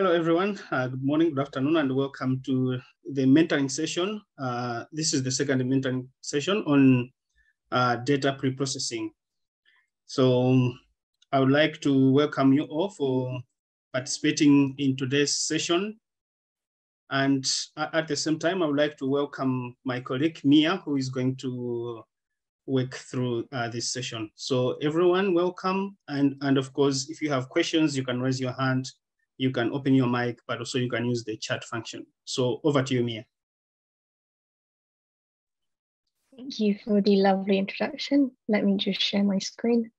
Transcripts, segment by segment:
Hello, everyone. Uh, good morning, good afternoon, and welcome to the mentoring session. Uh, this is the second mentoring session on uh, data pre-processing. So I would like to welcome you all for participating in today's session. And at the same time, I would like to welcome my colleague, Miya, who is going to work through uh, this session. So everyone, welcome. And, and of course, if you have questions, you can raise your hand you can open your mic, but also you can use the chat function. So over to you, Miya. Thank you for the lovely introduction. Let me just share my screen.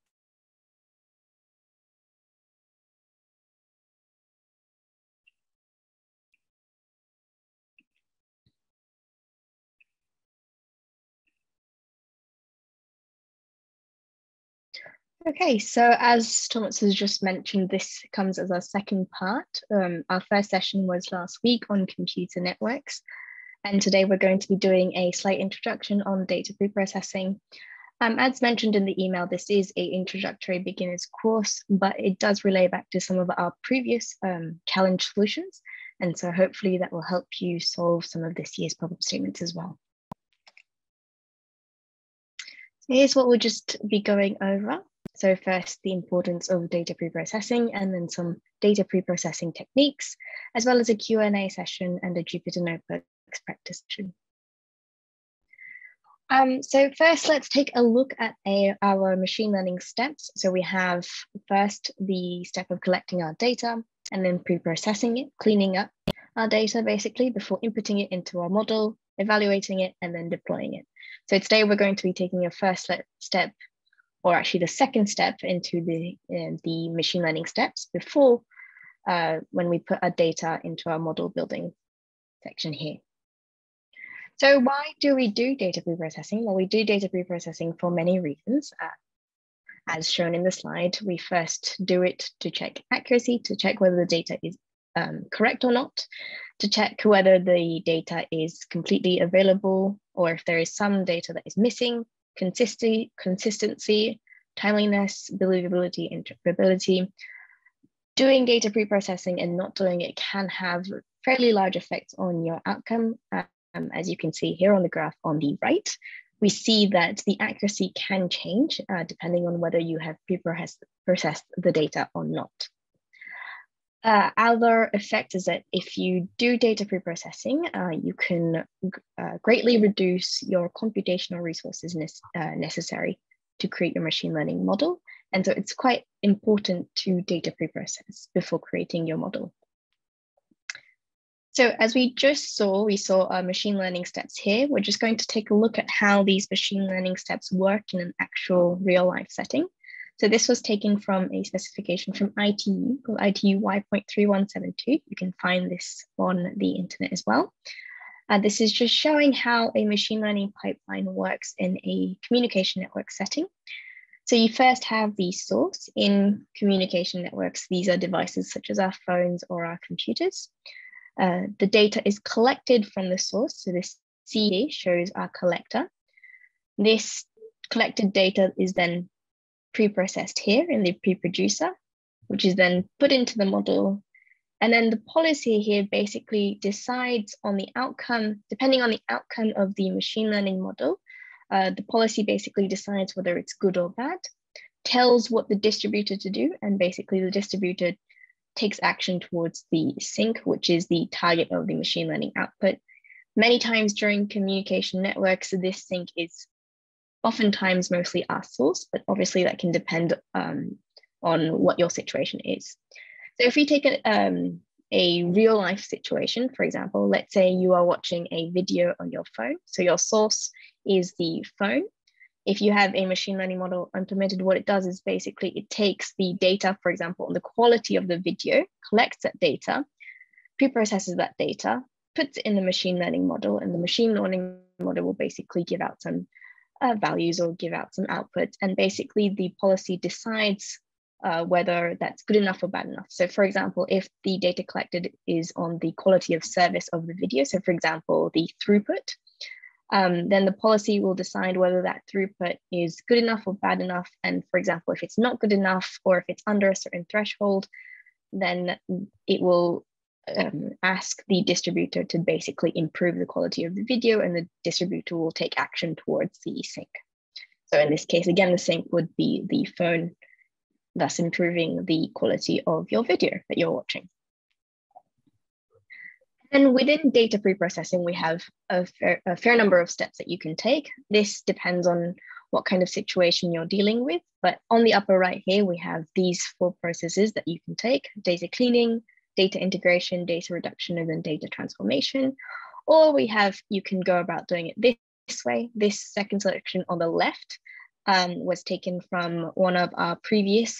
Okay, so as Thomas has just mentioned, this comes as our second part. Um, our first session was last week on computer networks, and today we're going to be doing a slight introduction on data preprocessing. Um, as mentioned in the email, this is a introductory beginner's course, but it does relay back to some of our previous um, challenge solutions. And so hopefully that will help you solve some of this year's problem statements as well. So here's what we'll just be going over. So first, the importance of data preprocessing and then some data preprocessing techniques, as well as a Q&A session and a Jupyter Notebooks practice session. Um, so first, let's take a look at a, our machine learning steps. So we have first the step of collecting our data and then pre-processing it, cleaning up our data basically before inputting it into our model, evaluating it, and then deploying it. So today we're going to be taking a first step or actually the second step into the, uh, the machine learning steps before uh, when we put our data into our model building section here. So why do we do data preprocessing? Well, we do data preprocessing for many reasons. Uh, as shown in the slide, we first do it to check accuracy, to check whether the data is um, correct or not, to check whether the data is completely available or if there is some data that is missing, consistency, consistency, timeliness, believability, interpretability. Doing data preprocessing and not doing it can have fairly large effects on your outcome. Um, as you can see here on the graph on the right, we see that the accuracy can change uh, depending on whether you have preprocessed the data or not. Uh, other effect is that if you do data preprocessing, uh, you can uh, greatly reduce your computational resources ne uh, necessary to create your machine learning model. And so it's quite important to data preprocess before creating your model. So as we just saw, we saw our machine learning steps here. We're just going to take a look at how these machine learning steps work in an actual real life setting. So this was taken from a specification from ITU called ITU Y.3172. You can find this on the internet as well. Uh, this is just showing how a machine learning pipeline works in a communication network setting. So you first have the source in communication networks. These are devices such as our phones or our computers. Uh, the data is collected from the source. So this C shows our collector. This collected data is then pre-processed here in the pre-producer, which is then put into the model. And then the policy here basically decides on the outcome, depending on the outcome of the machine learning model, uh, the policy basically decides whether it's good or bad, tells what the distributor to do, and basically the distributor takes action towards the sink, which is the target of the machine learning output. Many times during communication networks, this sink is oftentimes mostly our source, but obviously that can depend um, on what your situation is. So if we take a, um, a real life situation, for example, let's say you are watching a video on your phone. So your source is the phone. If you have a machine learning model implemented, what it does is basically it takes the data, for example, on the quality of the video, collects that data, pre-processes that data, puts it in the machine learning model, and the machine learning model will basically give out some uh, values or give out some outputs. And basically the policy decides uh, whether that's good enough or bad enough. So for example, if the data collected is on the quality of service of the video, so for example, the throughput, um, then the policy will decide whether that throughput is good enough or bad enough. And for example, if it's not good enough or if it's under a certain threshold, then it will um, ask the distributor to basically improve the quality of the video and the distributor will take action towards the sink. So in this case, again, the sink would be the phone, thus improving the quality of your video that you're watching. And within data pre-processing, we have a fair, a fair number of steps that you can take. This depends on what kind of situation you're dealing with. But on the upper right here, we have these four processes that you can take, data cleaning, data integration, data reduction, and then data transformation. Or we have, you can go about doing it this, this way. This second selection on the left um, was taken from one of our previous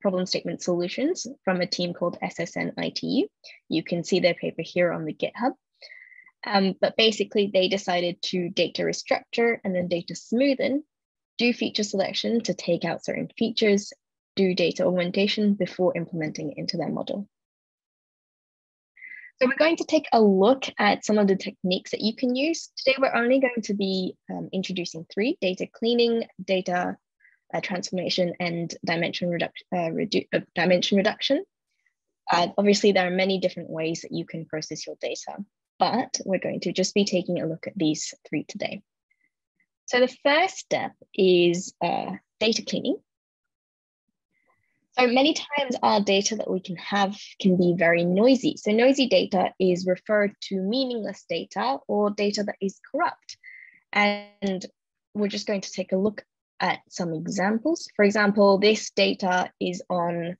problem statement solutions from a team called SSN ITU. You can see their paper here on the GitHub. Um, but basically they decided to data restructure and then data smoothen, do feature selection to take out certain features, do data augmentation before implementing it into their model. So we're going to take a look at some of the techniques that you can use. Today, we're only going to be um, introducing three, data cleaning, data uh, transformation, and dimension, reduc uh, redu uh, dimension reduction. Uh, obviously, there are many different ways that you can process your data, but we're going to just be taking a look at these three today. So the first step is uh, data cleaning. So many times our data that we can have can be very noisy. So noisy data is referred to meaningless data or data that is corrupt. And we're just going to take a look at some examples. For example, this data is on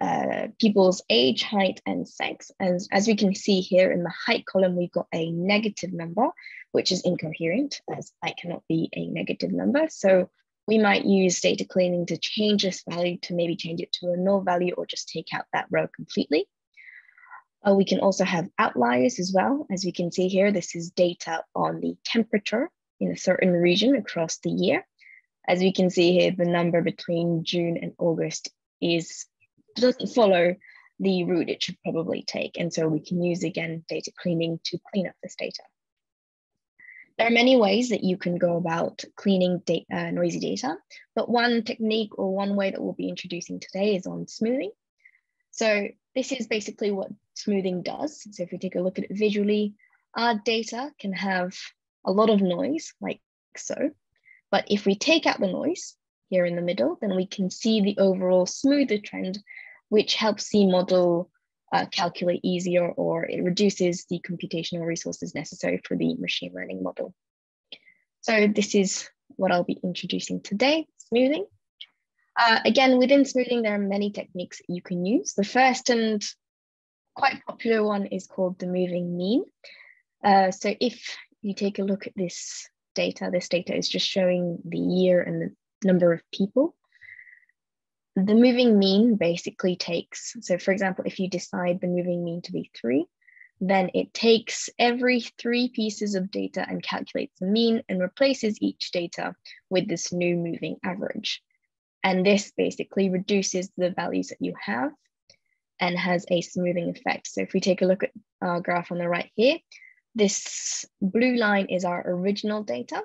uh, people's age, height, and sex. And as we can see here in the height column, we've got a negative number, which is incoherent as height cannot be a negative number. So we might use data cleaning to change this value to maybe change it to a null value or just take out that row completely. Uh, we can also have outliers as well. As we can see here, this is data on the temperature in a certain region across the year. As we can see here, the number between June and August is doesn't follow the route it should probably take. And so we can use, again, data cleaning to clean up this data. There are many ways that you can go about cleaning data, uh, noisy data, but one technique or one way that we'll be introducing today is on smoothing. So this is basically what smoothing does. So if we take a look at it visually, our data can have a lot of noise like so, but if we take out the noise here in the middle, then we can see the overall smoother trend, which helps the model uh, calculate easier or it reduces the computational resources necessary for the machine learning model. So this is what I'll be introducing today, smoothing. Uh, again, within smoothing, there are many techniques you can use. The first and quite popular one is called the moving mean. Uh, so if you take a look at this data, this data is just showing the year and the number of people the moving mean basically takes, so for example, if you decide the moving mean to be three, then it takes every three pieces of data and calculates the mean and replaces each data with this new moving average. And this basically reduces the values that you have and has a smoothing effect. So if we take a look at our graph on the right here, this blue line is our original data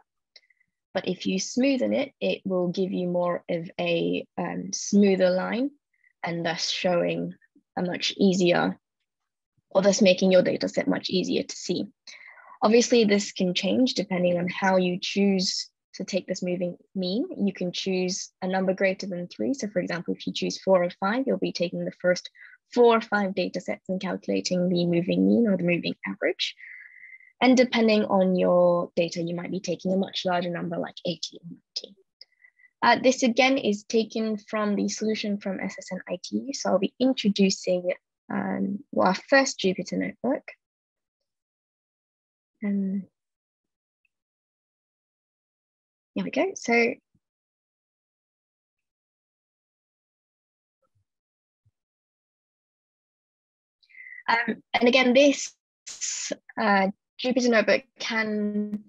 but if you smoothen it, it will give you more of a um, smoother line and thus showing a much easier, or thus making your data set much easier to see. Obviously, this can change depending on how you choose to take this moving mean. You can choose a number greater than three. So for example, if you choose four or five, you'll be taking the first four or five data sets and calculating the moving mean or the moving average. And depending on your data, you might be taking a much larger number like 80 or 90. Uh, this again is taken from the solution from SSN ITU. So I'll be introducing um, well, our first Jupyter notebook. Um, here we go. So um, and again, this uh, Jupyter Notebook can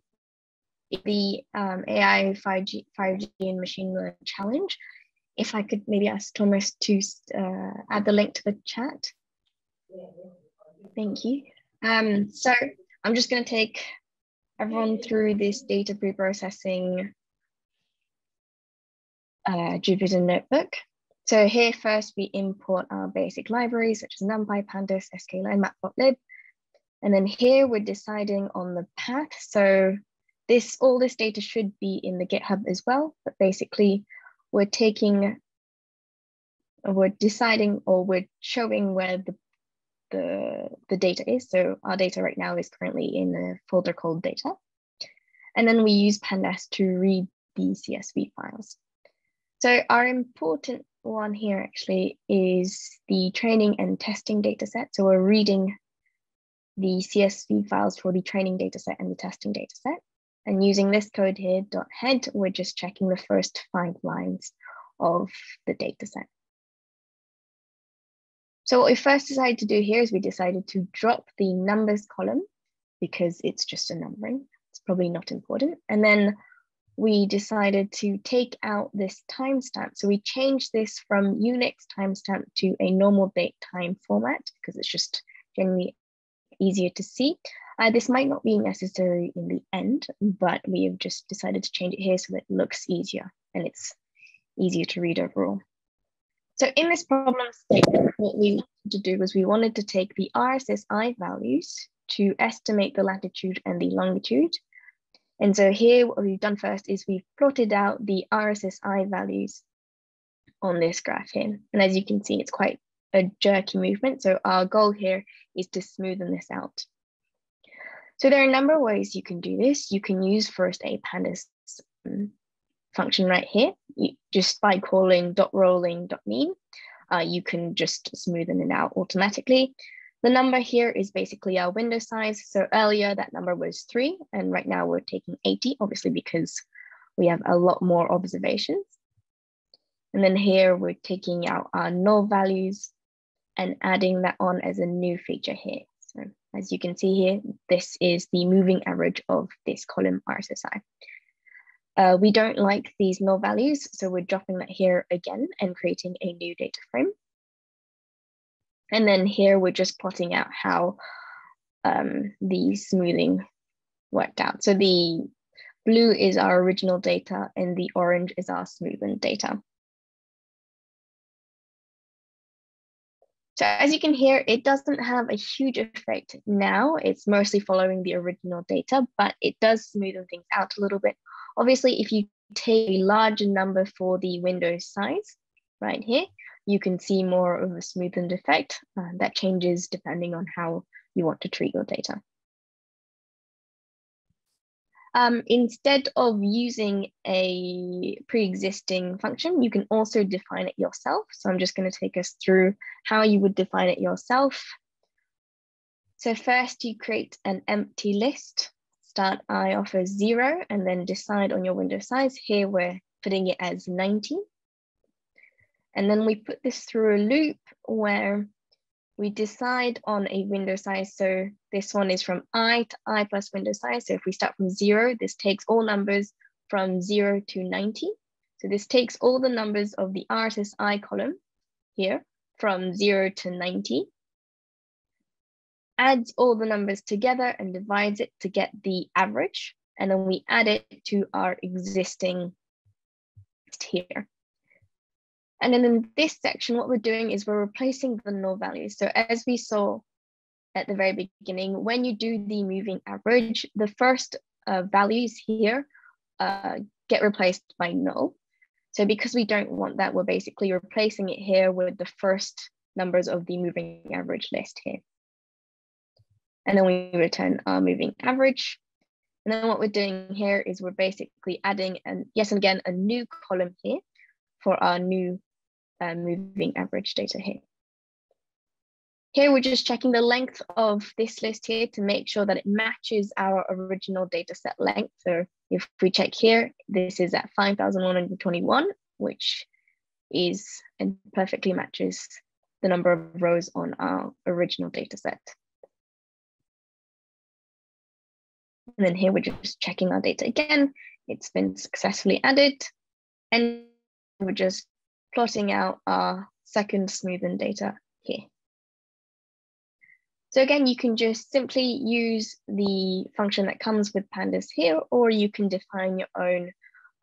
be um, AI 5G, 5G and machine learning challenge. If I could maybe ask Thomas to uh, add the link to the chat. Thank you. Um, so I'm just going to take everyone through this data pre-processing uh, Jupyter Notebook. So here first we import our basic libraries such as NumPy, Pandas, sklearn, matplotlib. And then here we're deciding on the path. So this all this data should be in the GitHub as well, but basically we're taking, we're deciding or we're showing where the, the, the data is. So our data right now is currently in a folder called data. And then we use pandas to read the CSV files. So our important one here actually is the training and testing data set. So we're reading the CSV files for the training dataset and the testing dataset. And using this code here, dot head, we're just checking the first five lines of the dataset. So what we first decided to do here is we decided to drop the numbers column because it's just a numbering. It's probably not important. And then we decided to take out this timestamp. So we changed this from Unix timestamp to a normal date time format because it's just generally easier to see. Uh, this might not be necessary in the end, but we have just decided to change it here so that it looks easier and it's easier to read overall. So in this problem statement, what we wanted to do was we wanted to take the RSSI values to estimate the latitude and the longitude. And so here what we've done first is we've plotted out the RSSI values on this graph here. And as you can see, it's quite a jerky movement. So our goal here is to smoothen this out. So there are a number of ways you can do this. You can use first a pandas um, function right here, you, just by calling dot rolling dot mean. Uh, you can just smoothen it out automatically. The number here is basically our window size. So earlier that number was three, and right now we're taking 80, obviously because we have a lot more observations. And then here we're taking out our null values and adding that on as a new feature here. So as you can see here, this is the moving average of this column RSSI. Uh, we don't like these null values, so we're dropping that here again and creating a new data frame. And then here we're just plotting out how um, the smoothing worked out. So the blue is our original data and the orange is our smoothened data. So as you can hear, it doesn't have a huge effect now. It's mostly following the original data, but it does smoothen things out a little bit. Obviously, if you take a larger number for the window size right here, you can see more of a smoothened effect uh, that changes depending on how you want to treat your data. Um, instead of using a pre-existing function, you can also define it yourself. So I'm just going to take us through how you would define it yourself. So first you create an empty list, start i off as zero, and then decide on your window size. Here we're putting it as 90. And then we put this through a loop where we decide on a window size. So this one is from i to i plus window size. So if we start from zero, this takes all numbers from zero to 90. So this takes all the numbers of the RSSI column here from zero to 90, adds all the numbers together and divides it to get the average. And then we add it to our existing here. And then in this section, what we're doing is we're replacing the null values. So as we saw at the very beginning, when you do the moving average, the first uh, values here uh, get replaced by null. So because we don't want that, we're basically replacing it here with the first numbers of the moving average list here. And then we return our moving average. And then what we're doing here is we're basically adding, and yes, and again, a new column here for our new uh, moving average data here. Here we're just checking the length of this list here to make sure that it matches our original data set length. So if we check here, this is at 5,121, which is and perfectly matches the number of rows on our original data set. And then here we're just checking our data again. It's been successfully added. And we're just plotting out our second smoothen data here. So again, you can just simply use the function that comes with pandas here, or you can define your own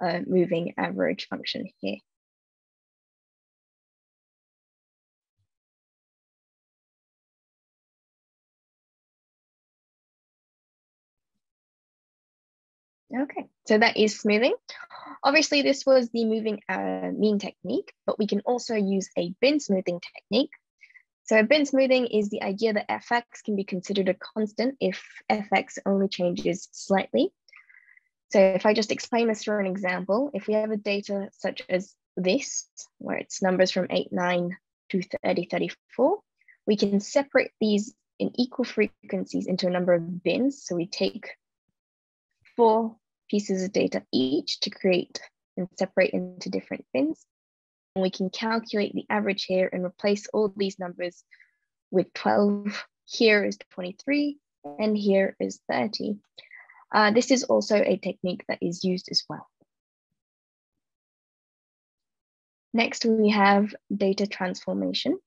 uh, moving average function here. Okay, so that is smoothing. Obviously, this was the moving uh, mean technique, but we can also use a bin smoothing technique. So a bin smoothing is the idea that fx can be considered a constant if fx only changes slightly. So if I just explain this through an example, if we have a data such as this, where it's numbers from 8, 9 to 30, 34, we can separate these in equal frequencies into a number of bins. So we take four pieces of data each to create and separate into different bins. And we can calculate the average here and replace all these numbers with 12. Here is 23 and here is 30. Uh, this is also a technique that is used as well. Next, we have data transformation.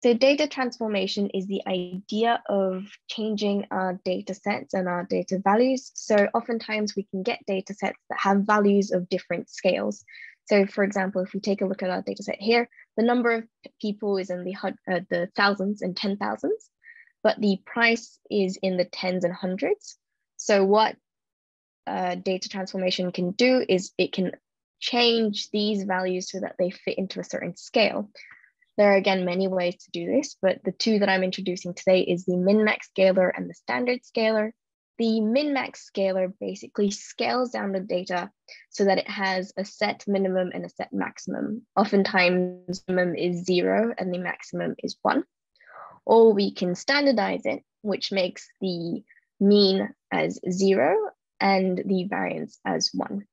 So data transformation is the idea of changing our data sets and our data values. So oftentimes we can get data sets that have values of different scales. So for example, if we take a look at our data set here, the number of people is in the, uh, the thousands and ten thousands, but the price is in the tens and hundreds. So what uh, data transformation can do is it can change these values so that they fit into a certain scale. There are again many ways to do this, but the two that I'm introducing today is the min-max scaler and the standard scaler. The min-max scaler basically scales down the data so that it has a set minimum and a set maximum. Oftentimes minimum is zero and the maximum is one. Or we can standardize it, which makes the mean as zero and the variance as one.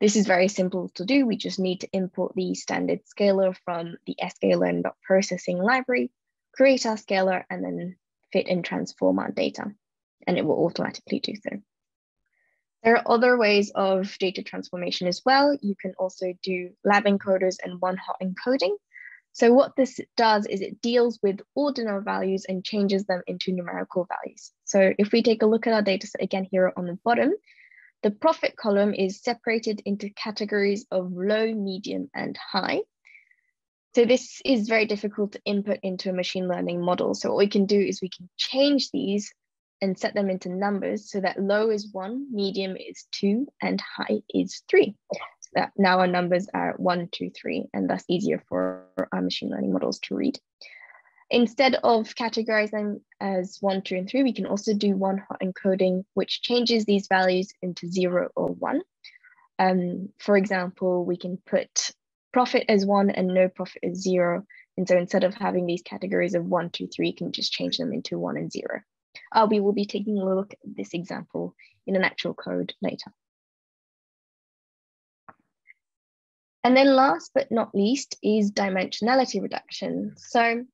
This is very simple to do. We just need to import the standard scaler from the sklearn.processing library, create our scaler, and then fit and transform our data, and it will automatically do so. There are other ways of data transformation as well. You can also do lab encoders and one-hot encoding. So what this does is it deals with ordinal values and changes them into numerical values. So if we take a look at our data set again here on the bottom, the profit column is separated into categories of low, medium, and high. So this is very difficult to input into a machine learning model. So what we can do is we can change these and set them into numbers so that low is one, medium is two, and high is three. So that now our numbers are one, two, three, and thus easier for our machine learning models to read. Instead of categorizing as one, two, and three, we can also do one hot encoding, which changes these values into zero or one. Um, for example, we can put profit as one and no profit as zero. And so instead of having these categories of one, two, three, you can just change them into one and zero. Uh, we will be taking a look at this example in an actual code later. And then last but not least is dimensionality reduction. So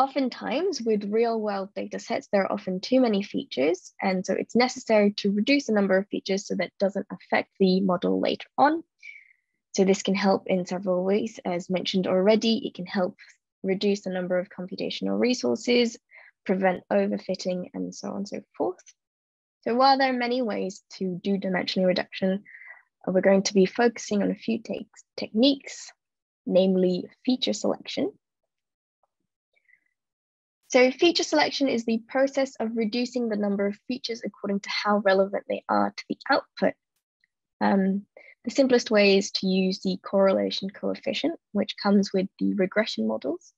Oftentimes with real world data sets, there are often too many features. And so it's necessary to reduce the number of features so that it doesn't affect the model later on. So this can help in several ways. As mentioned already, it can help reduce the number of computational resources, prevent overfitting, and so on and so forth. So while there are many ways to do dimensional reduction, uh, we're going to be focusing on a few techniques, namely feature selection, so feature selection is the process of reducing the number of features according to how relevant they are to the output. Um, the simplest way is to use the correlation coefficient, which comes with the regression models.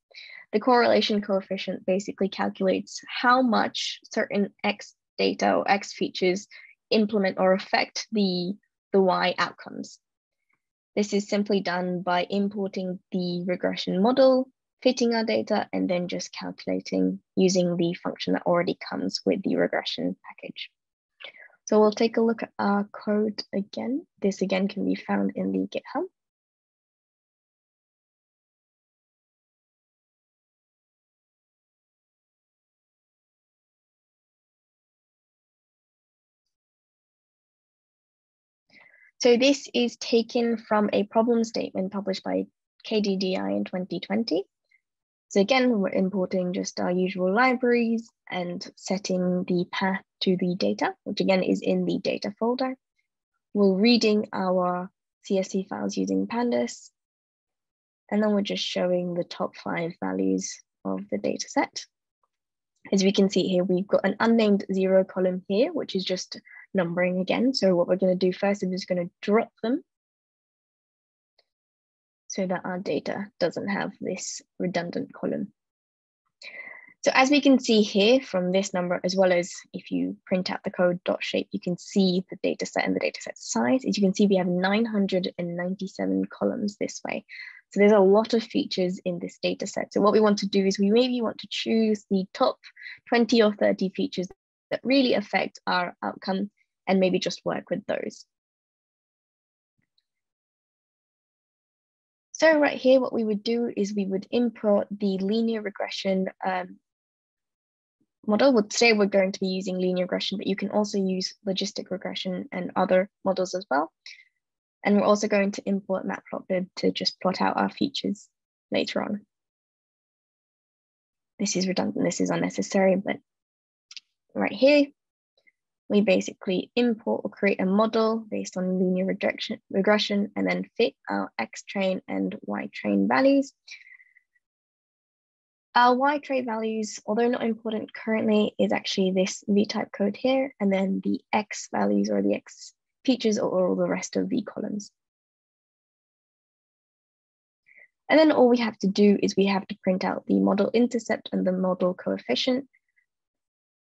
The correlation coefficient basically calculates how much certain X data or X features implement or affect the, the Y outcomes. This is simply done by importing the regression model fitting our data and then just calculating using the function that already comes with the regression package. So we'll take a look at our code again. This again can be found in the GitHub. So this is taken from a problem statement published by KDDI in 2020. So again, we're importing just our usual libraries and setting the path to the data, which again is in the data folder. We're reading our CSV files using pandas. And then we're just showing the top five values of the data set. As we can see here, we've got an unnamed zero column here, which is just numbering again. So what we're going to do first is just going to drop them so that our data doesn't have this redundant column. So as we can see here from this number, as well as if you print out the code dot shape, you can see the data set and the data set size. As you can see, we have 997 columns this way. So there's a lot of features in this data set. So what we want to do is we maybe want to choose the top 20 or 30 features that really affect our outcome and maybe just work with those. So right here, what we would do is we would import the linear regression um, model. Well, today we're going to be using linear regression, but you can also use logistic regression and other models as well. And we're also going to import matplotlib to just plot out our features later on. This is redundant, this is unnecessary, but right here, we basically import or create a model based on linear regression, regression and then fit our X train and Y train values. Our Y train values, although not important currently, is actually this V-type code here, and then the X values or the X features or all the rest of the columns. And then all we have to do is we have to print out the model intercept and the model coefficient.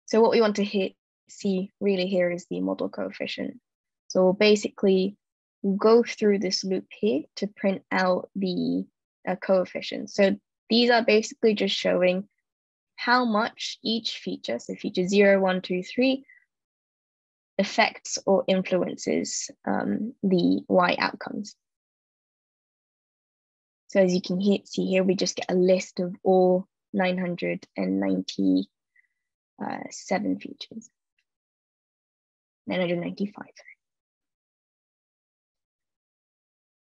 So what we want to hit, see really here is the model coefficient. So we'll basically go through this loop here to print out the uh, coefficient. So these are basically just showing how much each feature, so feature 0, 1, 2, 3, affects or influences um, the Y outcomes. So as you can see here, we just get a list of all 997 uh, features. 995.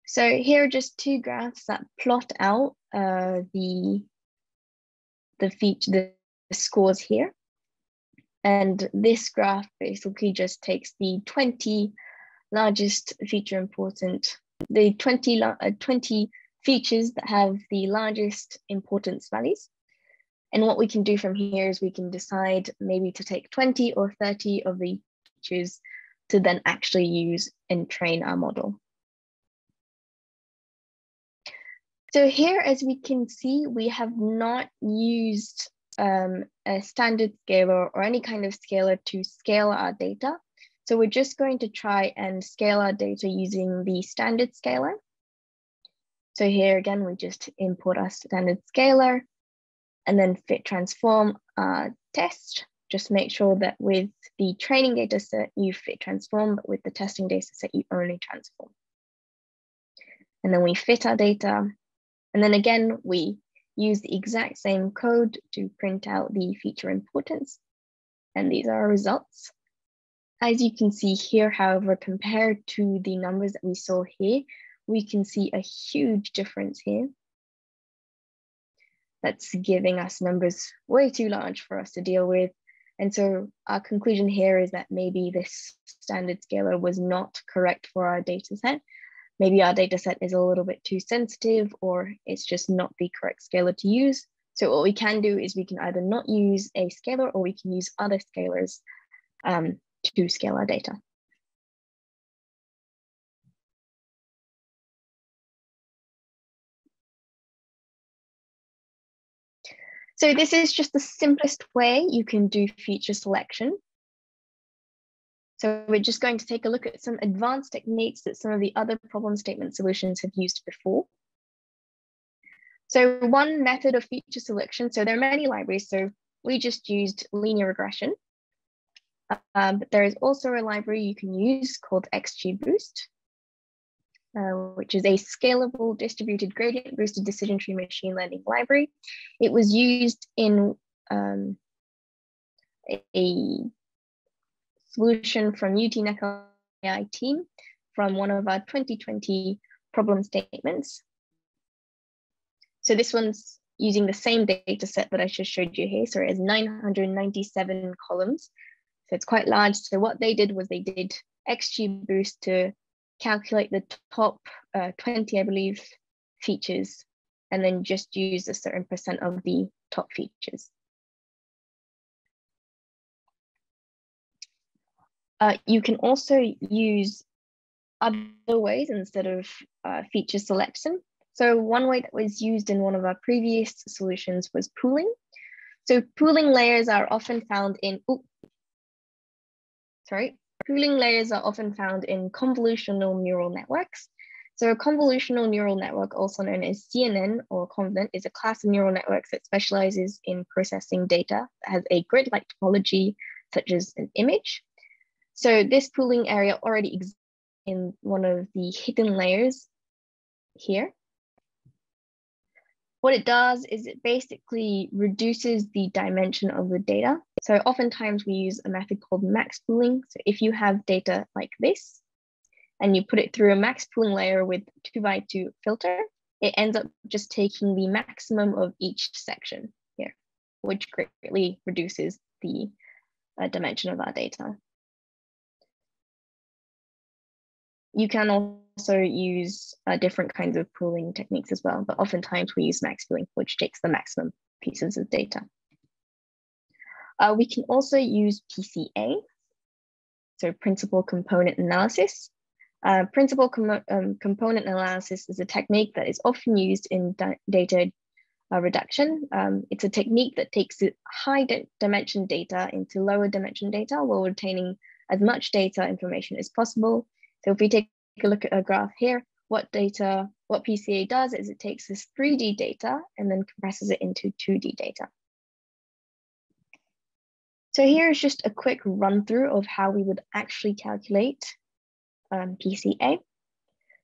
So here are just two graphs that plot out uh, the the feature the scores here. And this graph basically just takes the 20 largest feature important, the 20, uh, 20 features that have the largest importance values. And what we can do from here is we can decide maybe to take 20 or 30 of the features to then actually use and train our model. So here, as we can see, we have not used um, a standard scaler or any kind of scaler to scale our data. So we're just going to try and scale our data using the standard scaler. So here again, we just import our standard scaler and then fit transform our test. Just make sure that with the training data set, you fit transform, but with the testing data set, you only transform. And then we fit our data. And then again, we use the exact same code to print out the feature importance. And these are our results. As you can see here, however, compared to the numbers that we saw here, we can see a huge difference here. That's giving us numbers way too large for us to deal with. And so our conclusion here is that maybe this standard scaler was not correct for our data set. Maybe our data set is a little bit too sensitive or it's just not the correct scaler to use. So what we can do is we can either not use a scaler or we can use other scalars um, to scale our data. So this is just the simplest way you can do feature selection. So we're just going to take a look at some advanced techniques that some of the other problem statement solutions have used before. So one method of feature selection, so there are many libraries, so we just used linear regression. Um, but there is also a library you can use called XGBoost. Uh, which is a scalable distributed gradient boosted decision tree machine learning library. It was used in um, a solution from UT NECA AI team from one of our 2020 problem statements. So this one's using the same data set that I just showed you here. So it has 997 columns. So it's quite large. So what they did was they did XGBoost to calculate the top uh, 20, I believe, features, and then just use a certain percent of the top features. Uh, you can also use other ways instead of uh, feature selection. So one way that was used in one of our previous solutions was pooling. So pooling layers are often found in, oh, sorry, pooling layers are often found in convolutional neural networks. So a convolutional neural network, also known as CNN or convolute, is a class of neural networks that specializes in processing data that has a grid-like topology, such as an image. So this pooling area already exists in one of the hidden layers here. What it does is it basically reduces the dimension of the data. So oftentimes we use a method called max pooling. So if you have data like this, and you put it through a max pooling layer with two by two filter, it ends up just taking the maximum of each section here, which greatly reduces the uh, dimension of our data. You can also use uh, different kinds of pooling techniques as well, but oftentimes we use max pooling, which takes the maximum pieces of data. Uh, we can also use PCA, so principal component analysis. Uh, principal com um, component analysis is a technique that is often used in data uh, reduction. Um, it's a technique that takes high dimension data into lower dimension data while retaining as much data information as possible. So if we take a look at a graph here, what data, what PCA does is it takes this 3D data and then compresses it into 2D data. So here is just a quick run through of how we would actually calculate um, PCA.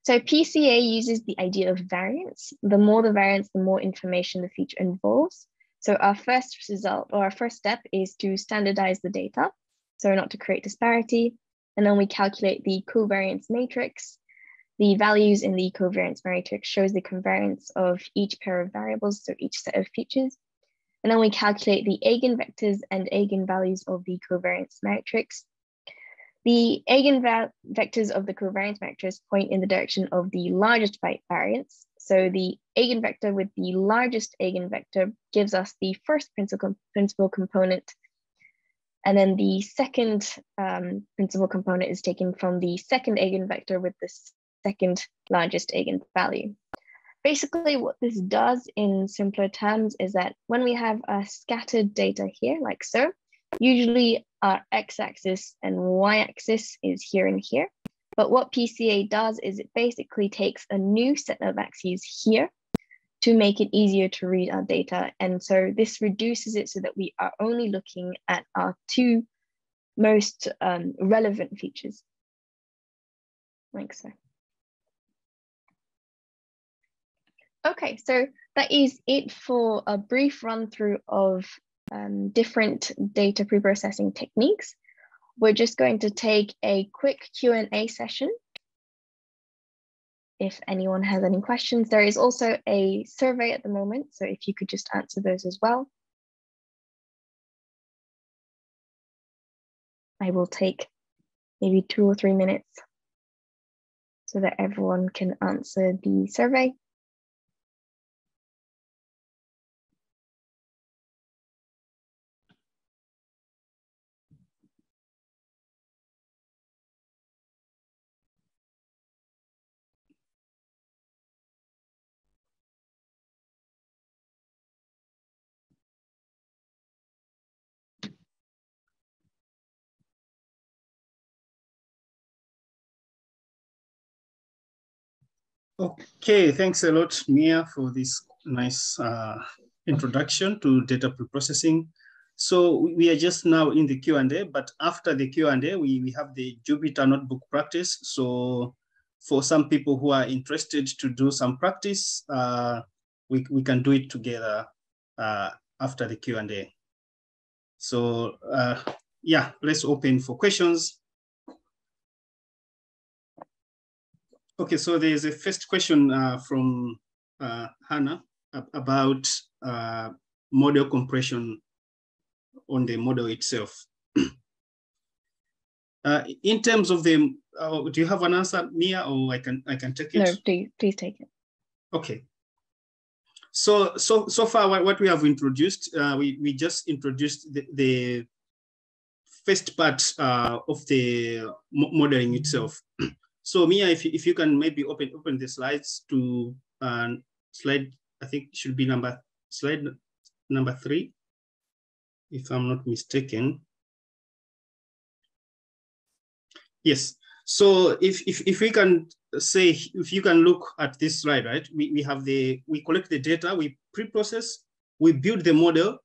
So PCA uses the idea of variance. The more the variance, the more information the feature involves. So our first result or our first step is to standardize the data. So not to create disparity. And then we calculate the covariance matrix. The values in the covariance matrix shows the covariance of each pair of variables, so each set of features. And then we calculate the eigenvectors and eigenvalues of the covariance matrix. The eigenvectors of the covariance matrix point in the direction of the largest variance. So the eigenvector with the largest eigenvector gives us the first principal, principal component. And then the second um, principal component is taken from the second eigenvector with the second largest eigenvalue. Basically, what this does in simpler terms is that when we have a scattered data here, like so, Usually our x-axis and y-axis is here and here. But what PCA does is it basically takes a new set of axes here to make it easier to read our data. And so this reduces it so that we are only looking at our two most um, relevant features, like so. Okay, so that is it for a brief run through of um, different data preprocessing techniques. We're just going to take a quick Q&A session. If anyone has any questions, there is also a survey at the moment. So if you could just answer those as well. I will take maybe two or three minutes so that everyone can answer the survey. Okay, thanks a lot, Miya, for this nice uh, introduction to data preprocessing. So we are just now in the Q&A, but after the Q&A, we, we have the Jupyter Notebook practice. So for some people who are interested to do some practice, uh, we, we can do it together uh, after the Q&A. So uh, yeah, let's open for questions. Okay, so there's a first question uh, from uh, Hannah about uh, model compression on the model itself. Uh, in terms of the, uh, do you have an answer, Miya, or I can I can take it? No, please, please take it. Okay. So so so far, what, what we have introduced, uh, we we just introduced the, the first part uh, of the modeling itself. so Miya, if if you can maybe open open the slides to uh, slide, I think should be number slide number three, if I'm not mistaken. Yes. So if, if, if we can say, if you can look at this slide, right? We, we have the, we collect the data, we pre-process, we build the model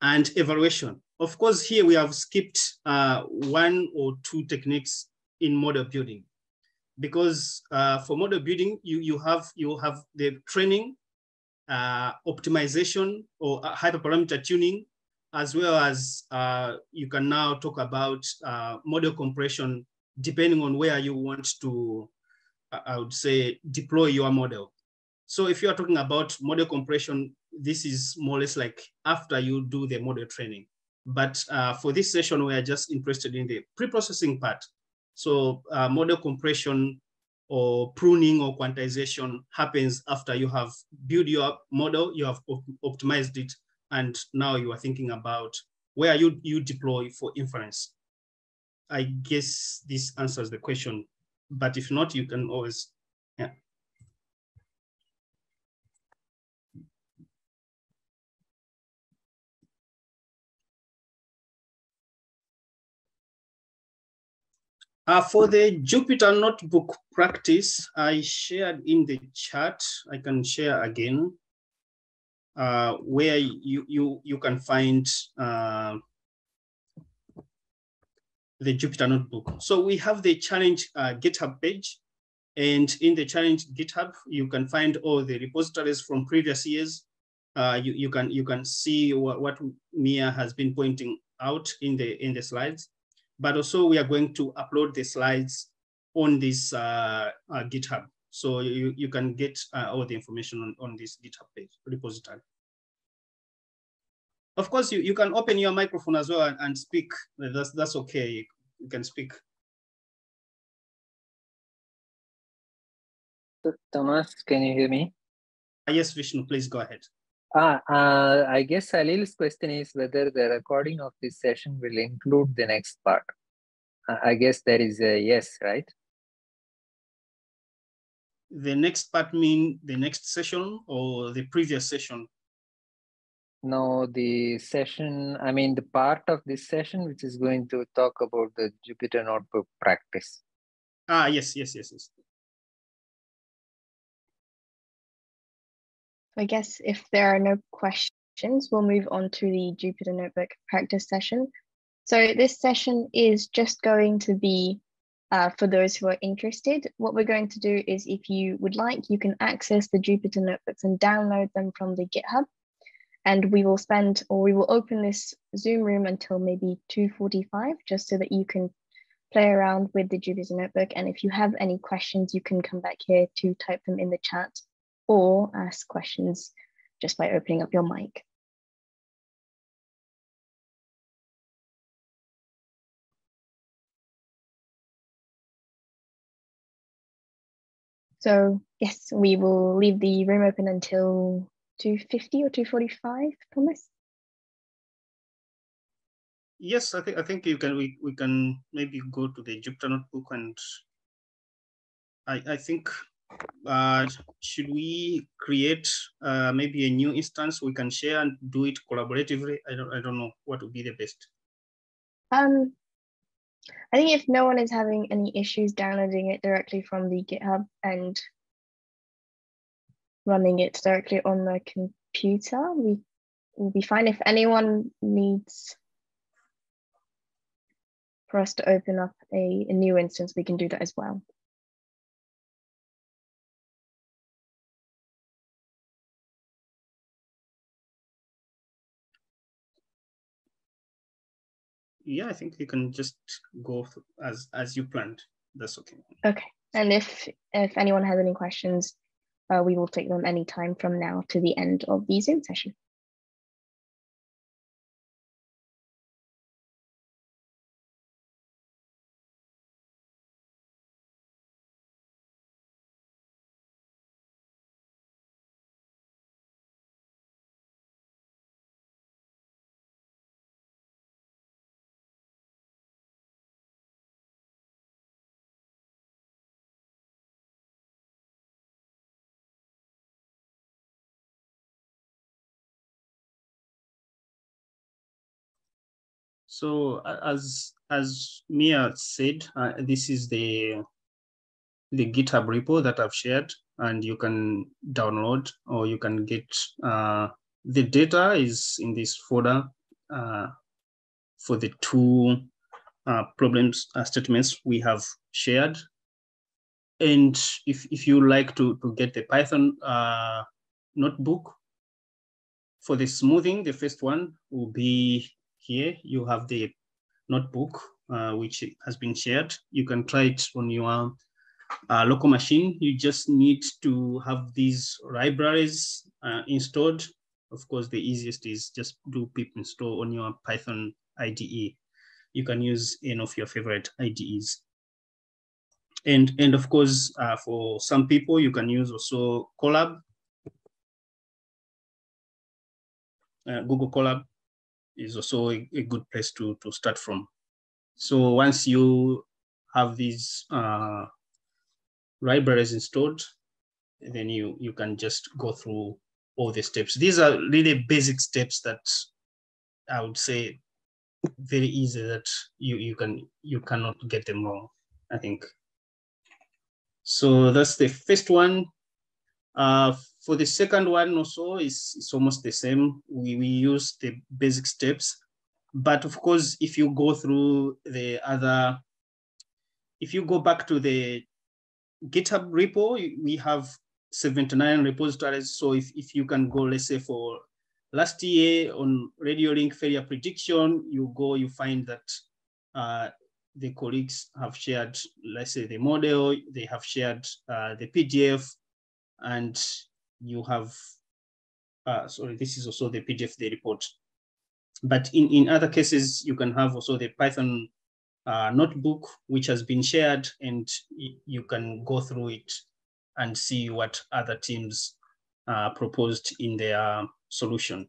and evaluation. Of course, here we have skipped uh, one or two techniques in model building because uh, for model building, you, you, have, you have the training, uh, optimization or hyperparameter tuning, as well as uh, you can now talk about uh, model compression depending on where you want to, I would say, deploy your model. So if you are talking about model compression, this is more or less like after you do the model training. But uh, for this session, we are just interested in the pre-processing part. So uh, model compression or pruning or quantization happens after you have built your model, you have op optimized it, and now you are thinking about where you, you deploy for inference. I guess this answers the question, but if not, you can always, Uh, for the Jupyter Notebook practice, I shared in the chat, I can share again, uh, where you, you, you can find uh, the Jupyter Notebook. So we have the challenge uh, GitHub page. And in the challenge GitHub, you can find all the repositories from previous years. Uh, you, you, can, you can see what, what Miya has been pointing out in the, in the slides but also we are going to upload the slides on this uh, uh, GitHub. So you, you can get uh, all the information on, on this GitHub page repository. Of course, you, you can open your microphone as well and, and speak. That's, that's okay. You can speak. Thomas, can you hear me? Yes, Vishnu, please go ahead. Ah, uh, I guess Salil's question is whether the recording of this session will include the next part. I guess there is a yes, right? The next part mean the next session or the previous session? No, the session, I mean the part of this session which is going to talk about the Jupyter Notebook practice. Ah, yes, yes, yes, yes. I guess if there are no questions, we'll move on to the Jupyter Notebook practice session. So this session is just going to be uh, for those who are interested. What we're going to do is if you would like, you can access the Jupyter Notebooks and download them from the GitHub. And we will spend, or we will open this Zoom room until maybe 2.45, just so that you can play around with the Jupyter Notebook. And if you have any questions, you can come back here to type them in the chat or ask questions just by opening up your mic. So yes, we will leave the room open until 2.50 or 2.45, Thomas? Yes, I think I think you can we, we can maybe go to the Jupyter notebook and I, I think uh, should we create uh, maybe a new instance we can share and do it collaboratively? I don't, I don't know what would be the best. Um, I think if no one is having any issues downloading it directly from the GitHub and running it directly on the computer, we will be fine. If anyone needs for us to open up a, a new instance, we can do that as well. Yeah, I think you can just go as as you planned. That's okay. Okay. And if if anyone has any questions, uh, we will take them anytime from now to the end of the Zoom session. So as as Miya said, uh, this is the the GitHub repo that I've shared, and you can download or you can get uh, the data is in this folder uh, for the two uh, problems uh, statements we have shared. And if, if you like to, to get the Python uh, notebook for the smoothing, the first one will be here. You have the notebook, uh, which has been shared. You can try it on your uh, local machine. You just need to have these libraries uh, installed. Of course, the easiest is just do pip install on your Python IDE. You can use any of your favorite IDEs. And, and of course, uh, for some people, you can use also Colab. Uh, Google Colab is also a, a, good place to, to start from. So once you have these uh, libraries installed, then you, you can just go through all the steps. These are really basic steps that I would say very easy that you, you can you cannot get them wrong, I think. So that's the first one. Uh, for the second one also, it's, it's almost the same. We, we use the basic steps, but of course, if you go through the other, if you go back to the GitHub repo, we have 79 repositories. So if, if you can go, let's say for last year on radio link failure prediction, you go, you find that uh, the colleagues have shared, let's say the model, they have shared uh, the PDF, and you have, uh, sorry, this is also the PDF they report. But in, in other cases, you can have also the Python uh, notebook, which has been shared, and you can go through it and see what other teams uh, proposed in their solution.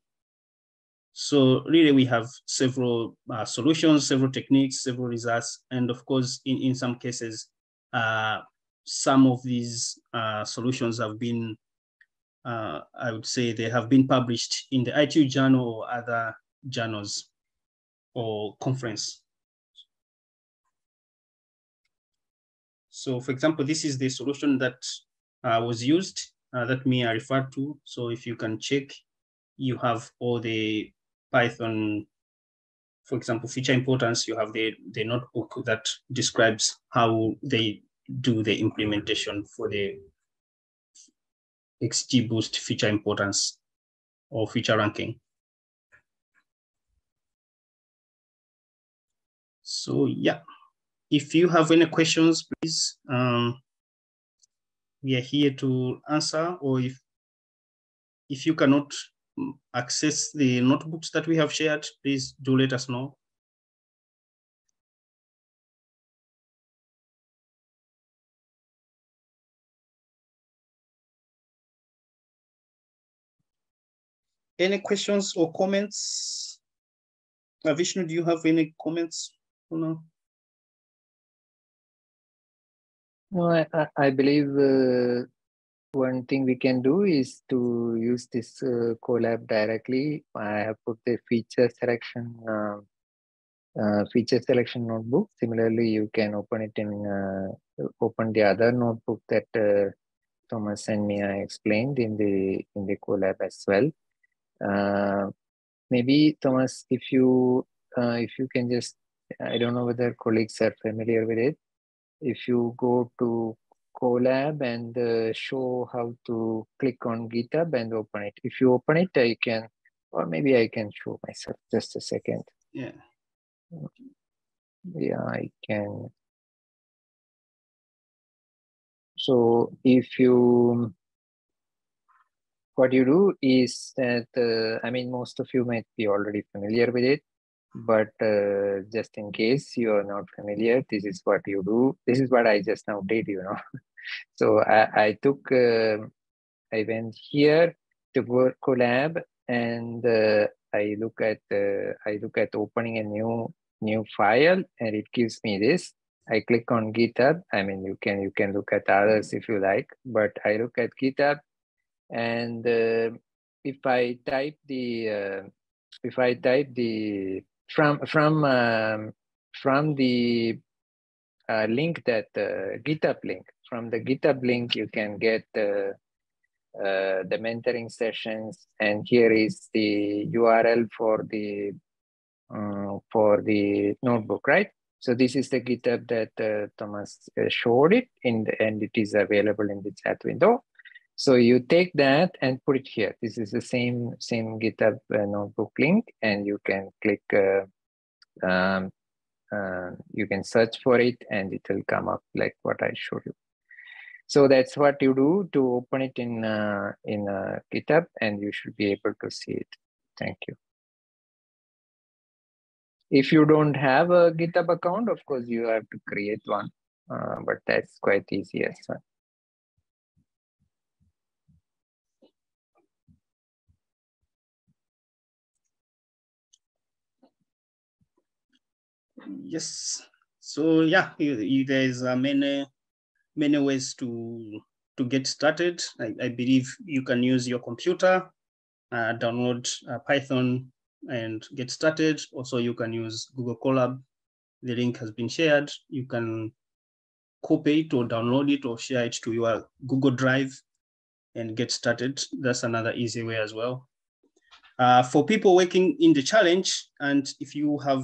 So really we have several uh, solutions, several techniques, several results. And of course, in, in some cases, uh, some of these uh, solutions have been, uh, I would say they have been published in the ITU journal or other journals or conference. So for example, this is the solution that uh, was used uh, that me I referred to. So if you can check, you have all the Python, for example, feature importance, you have the, the notebook that describes how they do the implementation for the XGBoost feature importance or feature ranking. So yeah, if you have any questions, please um, we are here to answer or if if you cannot access the notebooks that we have shared, please do let us know. Any questions or comments? Uh, Vishnu, do you have any comments? No. No, I, I believe uh, one thing we can do is to use this uh, Colab directly. I have put the feature selection uh, uh, feature selection notebook. Similarly, you can open it in uh, open the other notebook that uh, Thomas and Miya explained in the in the Colab as well. Uh, maybe Thomas, if you uh, if you can just I don't know whether colleagues are familiar with it if you go to Colab and uh, show how to click on GitHub and open it. If you open it, I can, or maybe I can show myself just a second. Yeah. Yeah, I can. So if you, what you do is that, uh, I mean, most of you might be already familiar with it but uh, just in case you are not familiar this is what you do. This is what i just now did you know. So i, I took uh, i went here to go Colab and uh, i look at uh, i look at opening a new new file and it gives me this. I click on github. I mean you can you can look at others if you like but i look at github and uh, if i type the uh, if i type the from from um, from the uh, link that uh, GitHub link. From the GitHub link, you can get the uh, the mentoring sessions, and here is the URL for the uh, for the notebook, right? So this is the GitHub that uh, Thomas showed it in the, and it is available in the chat window. So you take that and put it here. This is the same same GitHub uh, notebook link, and you can click. Uh, um, uh, you can search for it, and it will come up like what I showed you. So that's what you do to open it in uh, in uh, GitHub, and you should be able to see it. Thank you. If you don't have a GitHub account, of course, you have to create one, uh, but that's quite easy as well. Yes. So yeah, you, there's uh, many many ways to to get started. I, I believe you can use your computer, uh, download uh, Python and get started. Also, you can use Google Colab. The link has been shared. You can copy it or download it or share it to your Google Drive and get started. That's another easy way as well. Uh, for people working in the challenge, and if you have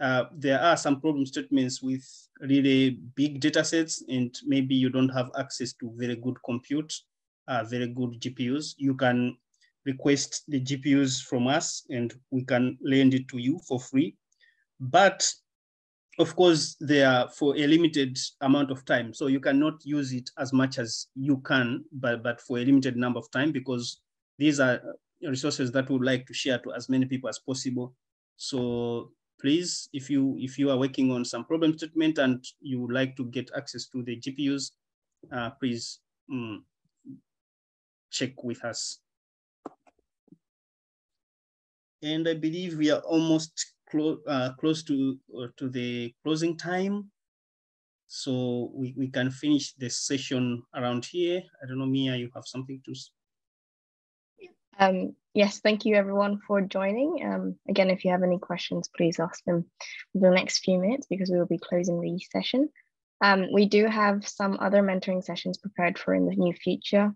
uh, there are some problem statements with really big data sets and maybe you don't have access to very good compute, uh, very good GPUs, you can request the GPUs from us and we can lend it to you for free. But of course, they are for a limited amount of time. So you cannot use it as much as you can, but, but for a limited number of time because these are resources that we would like to share to as many people as possible. So please, if you if you are working on some problem statement and you would like to get access to the GPUs, uh, please um, check with us. And I believe we are almost clo uh, close to uh, to the closing time. So we, we can finish the session around here. I don't know, Miya, you have something to um, yes, thank you everyone for joining. Um, again, if you have any questions, please ask them in the next few minutes because we will be closing the session. Um, we do have some other mentoring sessions prepared for in the near future.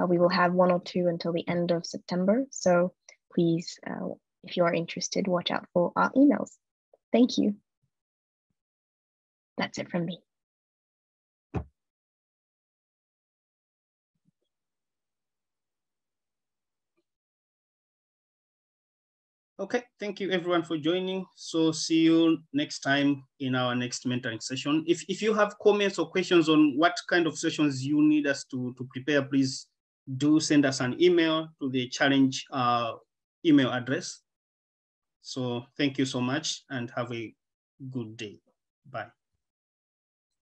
Uh, we will have one or two until the end of September. So please, uh, if you are interested, watch out for our emails. Thank you. That's it from me. Okay, thank you everyone for joining. So see you next time in our next mentoring session. If, if you have comments or questions on what kind of sessions you need us to, to prepare, please do send us an email to the challenge uh, email address. So thank you so much and have a good day. Bye.